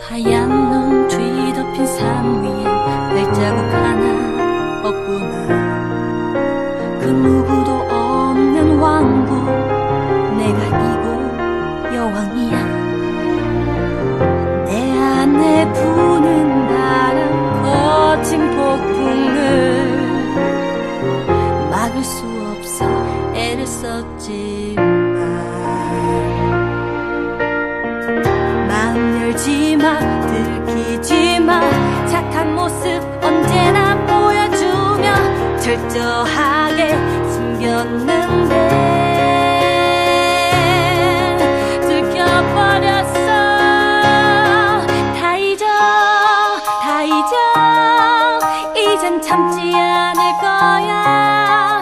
하얀 눈 뒤덮인 산 위에 발자국 하나 없구나. 그 누구도 열지 마, 들키지 마. 착한 모습 언제나 보여주며 철저하게 숨겼는데 참지 않을 거야.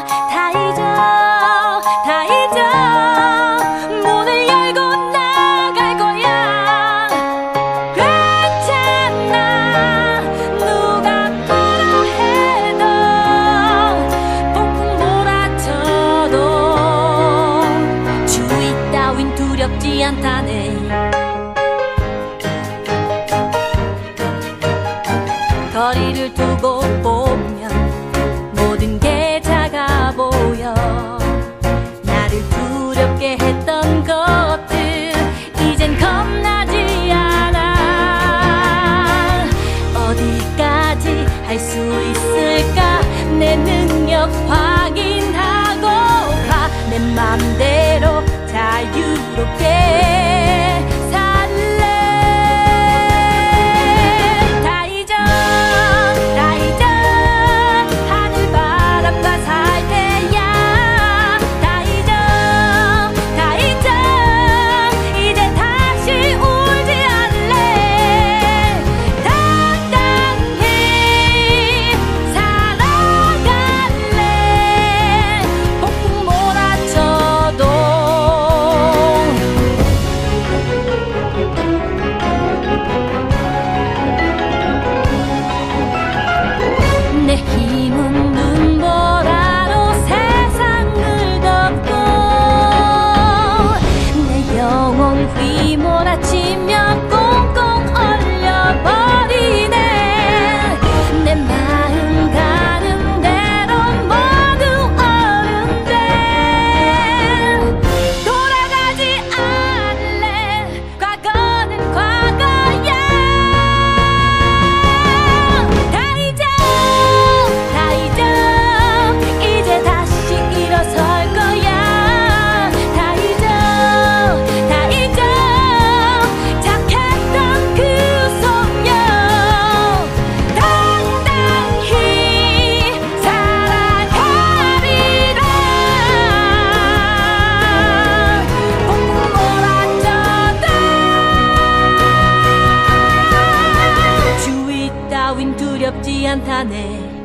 두렵지 않다네. 거리를 두고 보면 모든 게 작아 보여. 나를 두렵게 했던 것들 이젠 겁나지 않아. 어디까지 할 수 있을까? 내 능력 확인하고 가. 내 맘대로 두렵지 않다네